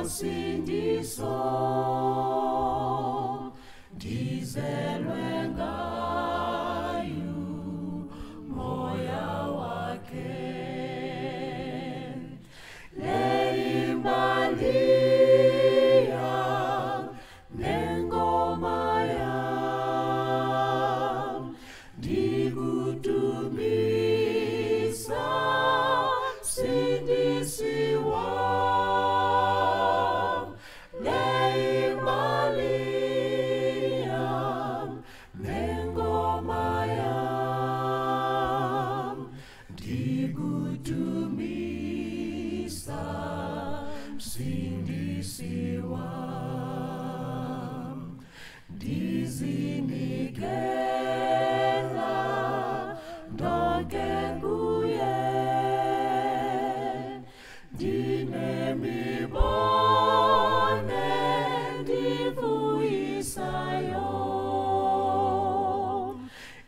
us in this song. Dizelwe ngayo moya wake. Yam. Mi ndisiwam ndizinikela ndonke kuye ndinemibone ndivuyisayo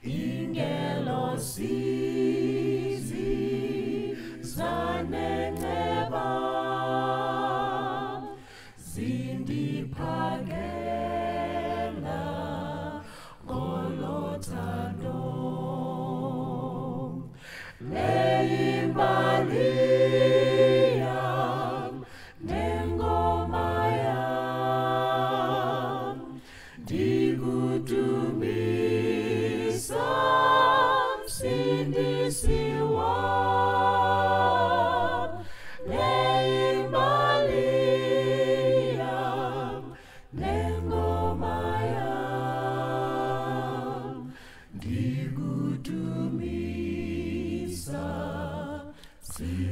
ingelosi leyimbali See you.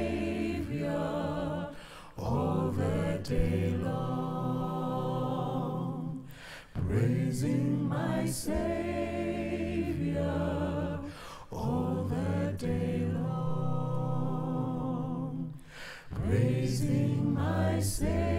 day long. Praising my Savior all the day long. Praising my Savior.